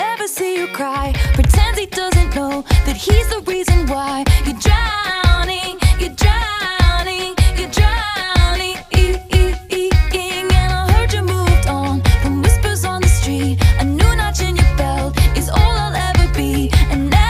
never see you cry. Pretends he doesn't.